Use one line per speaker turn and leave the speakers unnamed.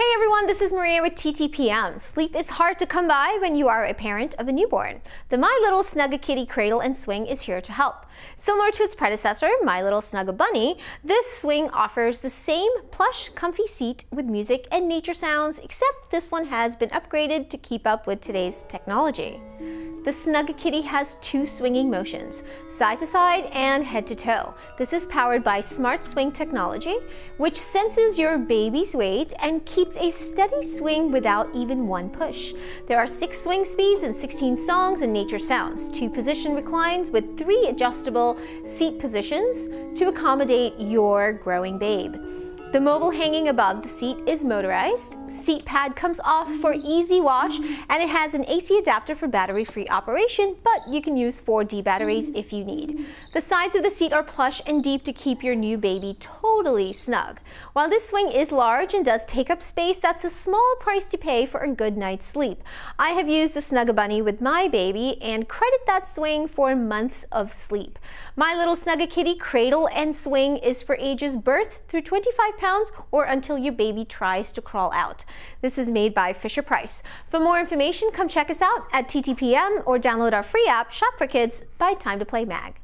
Hey everyone, this is Maria with TTPM. Sleep is hard to come by when you are a parent of a newborn. The My Little Snugakitty Cradle and Swing is here to help. Similar to its predecessor, My Little Snugabunny, this swing offers the same plush, comfy seat with music and nature sounds, except this one has been upgraded to keep up with today's technology. The Snugakitty has two swinging motions, side to side and head to toe. This is powered by Smart Swing technology, which senses your baby's weight and keeps a steady swing without even one push. There are six swing speeds and 16 songs and nature sounds, two position reclines with three adjustable seat positions to accommodate your growing babe. The mobile hanging above the seat is motorized. Seat pad comes off for easy wash and it has an AC adapter for battery-free operation, but you can use 4D batteries if you need. The sides of the seat are plush and deep to keep your new baby totally snug. While this swing is large and does take up space, that's a small price to pay for a good night's sleep. I have used the Snugabunny with my baby and credit that swing for months of sleep. My little Snugakitty cradle and swing is for ages birth through 25 pounds or until your baby tries to crawl out. This is made by Fisher-Price. For more information, come check us out at TTPM or download our free app, Shop for Kids by Time to Play Mag.